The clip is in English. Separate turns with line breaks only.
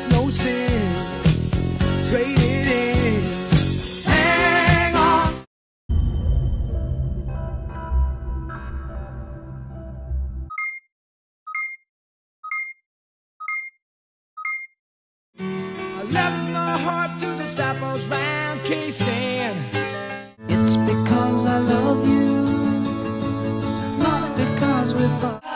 it's no sin. Trade it in. Hang on. I left my heart to the sappers round. It's because I love you, not because we're.